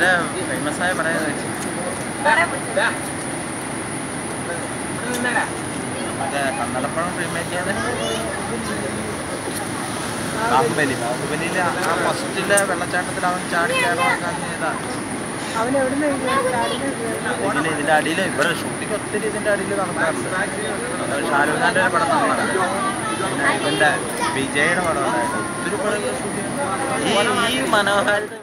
മറ്റേ ഫേമസ് ആയ പടം ഏതാ? മറ്റേ കന്നഡപ്പഴം റീമേക്ക് ചെയ്ത ബാഹുബലി. ബാഹുബലിയിലെ ആ ഫസ്റ്റിലെ വെള്ളച്ചാട്ടത്തിൽ അവൻ ചാടി കയറാൻ ചെയ്താ. ഇതിന് ഇതിന്റെ അടിയിൽ ഇവിടെ ഷൂട്ടിംഗ് ഒത്തിരി ഇതിന്റെ അടിയിൽ നടക്കാറുണ്ട്. ഷാരൂഖ് ഖാന്റെ ഒരു പടം നടക്കാറുണ്ട് പിന്നെ ഇതിന്റെ വിജയുടെ പടം ഒത്തിരി പടങ്ങൾ ഷൂട്ടിംഗ് ഈ ഈ മനോഹാരിത